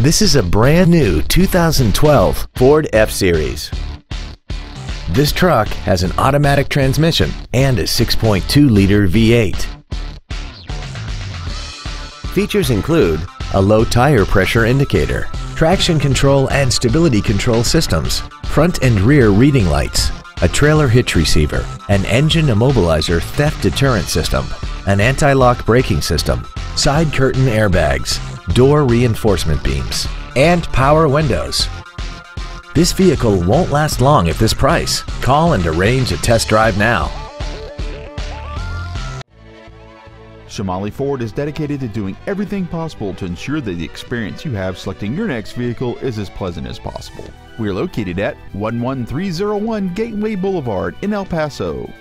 This is a brand new 2012 Ford F-Series. This truck has an automatic transmission and a 6.2-liter V8. Features include a low tire pressure indicator, traction control and stability control systems, front and rear reading lights, a trailer hitch receiver, an engine immobilizer theft deterrent system, an anti-lock braking system, side curtain airbags, door reinforcement beams, and power windows. This vehicle won't last long at this price. Call and arrange a test drive now. Shamaley Ford is dedicated to doing everything possible to ensure that the experience you have selecting your next vehicle is as pleasant as possible. We are located at 11301 Gateway Boulevard in El Paso.